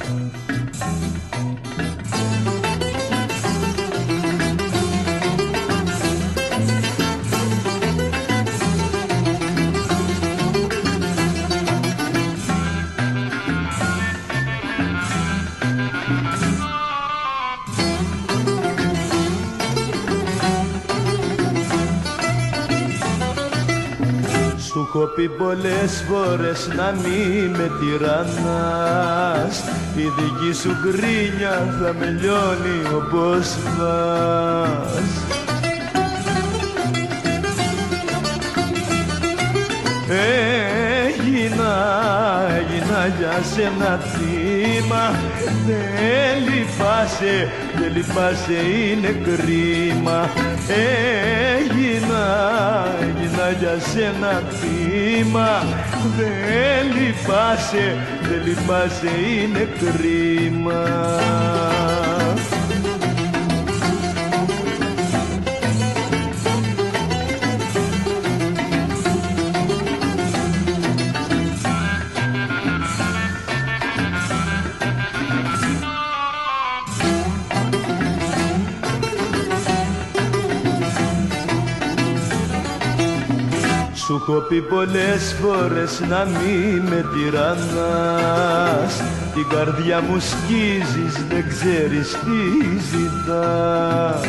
Thank you. Σου έχω πει πολλές φορές να μη με τυραννάς. Η δική σου γκρίνια θα με λιώνει όπως μας Έγινα, έγινα για σένα θύμα. Δεν λυπάσαι, δεν λυπάσαι είναι κρίμα. Έγινα, έγινα για σένα θύμα Δεν λυπάσαι, δεν λυπάσαι είναι κρίμα Σου έχω πει πολλές φορές να μη με τυραννάς Την καρδιά μου σκίζεις, δεν ξέρεις τι ζητάς.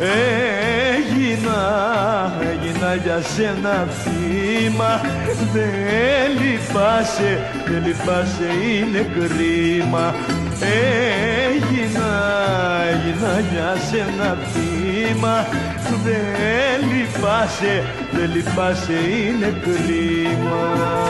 Έγινα, έγινα για σένα θύμα. Δεν λυπάσαι, δεν λυπάσαι είναι κρίμα. Έγινα, έγινα για σένα θύμα. Δεν λυπάσαι, δεν λυπάσαι είναι κρίμα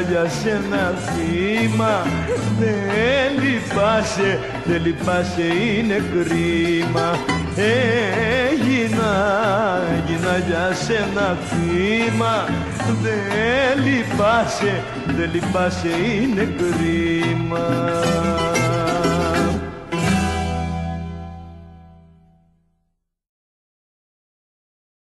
για σένα θύμα. Δεν λυπάσαι, δεν λυπάσαι είναι κρίμα. Έγινα, έγινα για σένα θύμα. Δεν λυπάσαι, δεν λυπάσαι είναι κρίμα